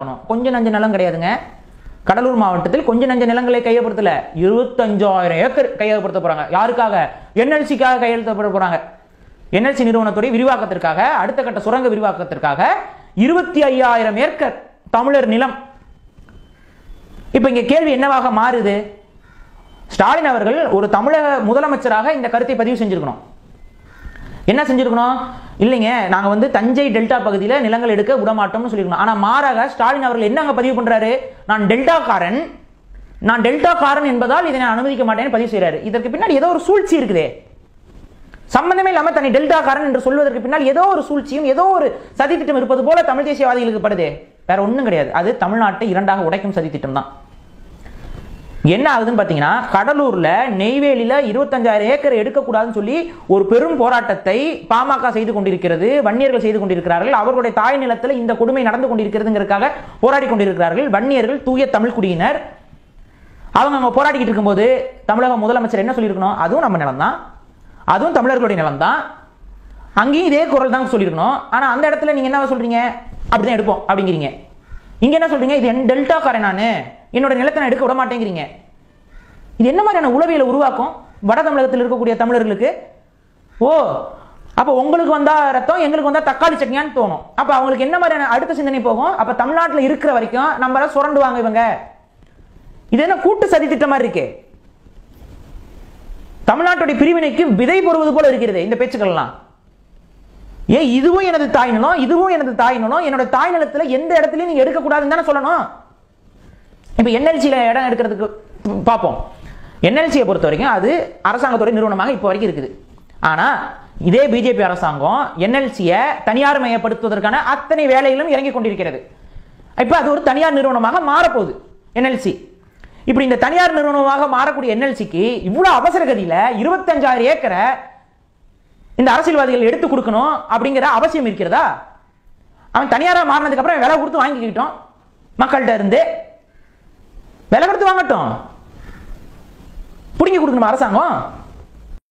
பண்ணணும் கொஞ்சம் நஞ்ச நிலம் கிடையாதுங்க. கடலூர் மாவட்டத்தில் கொஞ்சம் நஞ்ச நிலங்களை கையப்படுத்தல இருபத்தஞ்சாயிரம் ஏக்கர் கையகப்படுத்த போறாங்க. யாருக்காக? என்எல்சிக்காக கையெழுத்தப்பட போறாங்க. என்எல்சி நிறுவனத்துடைய விரிவாக்கத்திற்காக அடுத்த கட்ட சுரங்க விரிவாக்கத்திற்காக இருபத்தி ஐயாயிரம் ஏக்கர் தமிழர் நிலம். இப்ப இங்க கேள்வி என்னவாக மாறுது? ஸ்டாலின் அவர்கள் ஒரு தமிழக முதலமைச்சராக இந்த கருத்தை பதிவு செஞ்சிருக்கணும். என்ன செஞ்சிருக்கணும்? இல்லைங்க நாங்கள் வந்து தஞ்சை டெல்டா பகுதியில் நிலங்கள் எடுக்க விட மாட்டோம்னு ஆனால் மாறாக ஸ்டாலின் அவர்கள் என்னங்க பதிவு பண்ணுறாரு நான் டெல்டாக்காரன் நான் டெல்டாக்காரன் என்பதால் இதை நான் அனுமதிக்க மாட்டேன்னு பதிவு செய்கிறாரு இதற்கு பின்னாடி ஏதோ ஒரு சூழ்ச்சி இருக்குதே. சம்பந்தமே இல்லாமல் தன்னை டெல்டாக்காரன் என்று சொல்வதற்கு பின்னால் ஏதோ ஒரு சூழ்ச்சியும் ஏதோ ஒரு சதித்திட்டம் இருப்பது போல தமிழ் தேசியவாதிகளுக்கு படுதே. வேற ஒன்றும் கிடையாது. அது தமிழ்நாட்டை இரண்டாக உடைக்கும் சதித்திட்டம் தான் என்ன ஆகுதுன்னு பார்த்தீங்கன்னா கடலூரில் நெய்வேலியில் இருபத்தஞ்சாயிரம் ஏக்கர் எடுக்கக்கூடாதுன்னு சொல்லி ஒரு பெரும் போராட்டத்தை பாமக செய்து கொண்டிருக்கிறது வன்னியர்கள் செய்து கொண்டிருக்கிறார்கள். அவர்களுடைய தாய் நிலத்தில் இந்த கொடுமை நடந்து கொண்டிருக்கிறதுங்கிறதுக்காக போராடி கொண்டிருக்கிறார்கள். வன்னியர்கள் தூய தமிழ் குடியினர். அவங்க அங்கே போராடிக்கிட்டு இருக்கும்போது தமிழக முதலமைச்சர் என்ன சொல்லியிருக்கணும்? அதுவும் நம்ம நிலம் தான் அதுவும் தமிழர்களுடைய நிலம் தான் அங்கேயும் இதே குரல் தான் சொல்லியிருக்கணும். ஆனால் அந்த இடத்துல நீங்கள் என்ன சொல்கிறீங்க அப்படிதான் எடுப்போம் அப்படிங்கிறீங்க. இங்கே என்ன சொல்கிறீங்க இது என் டெல்டாக்காரன் நான். என்னோட நிலத்தை நான் எடுக்க விட மாட்டேங்கிறீங்க. இது என்ன மாதிரியான உளவியலை உருவாக்கும்? வட தமிழகத்தில் இருக்கக்கூடிய தமிழர்களுக்கு? ஓ அப்போ உங்களுக்கு வந்தால் ரத்தம் எங்களுக்கு வந்தால் தக்காளி சட்னியான்னு தோணும். அப்போ அவங்களுக்கு என்ன மாதிரியான அடுத்த சிந்தனை போகும்? அப்போ தமிழ்நாட்டில் இருக்கிற வரைக்கும் நம்ம சுரண்டுவாங்க இவங்க. இது என்ன கூட்டு சதி திட்டம் மாதிரி இருக்கு? தமிழ்நாட்டுடைய பிரிவினைக்கு விதை போடுவது போல இருக்கிறது இந்த பேச்சுக்கள்லாம். ஏன் இதுவும் எனது தாய் நிலம் இதுவும் எனது தாய் நிலம் என்னோட தாய் நிலத்தில் எந்த இடத்துலையும் நீங்க எடுக்கக்கூடாதுன்னு தானே சொல்லணும்? இப்போ என்எல்சியில் இடம் எடுக்கிறதுக்கு பார்ப்போம் என்எல்சியை பொறுத்த வரைக்கும் அது அரசாங்கத்துடைய நிறுவனமாக இப்போ வரைக்கும் இருக்குது. ஆனால் இதே பிஜேபி அரசாங்கம் என்எல்சியை தனியார் மயப்படுத்துவதற்கான அத்தனை வேலைகளும் இறங்கி கொண்டிருக்கிறது. இப்போ அது ஒரு தனியார் நிறுவனமாக மாறப்போகுது என்எல்சி. இப்படி இந்த தனியார் நிறுவனமாக மாறக்கூடிய என்எல்சிக்கு இவ்வளோ அவசர கதியில இருபத்தஞ்சாயிரம் ஏக்கரை இந்த அரசியல்வாதிகள் எடுத்து கொடுக்கணும் அப்படிங்கிற அவசியம் இருக்கிறதா? அவன் தனியாராக மாறினதுக்கப்புறம் விலை கொடுத்து வாங்கிக்கிட்டோம் மக்கள்கிட்ட இருந்து. விலை கொடுத்து வாங்கட்டும். பிடிங்கி கொடுக்கணுமா அரசாங்கம்?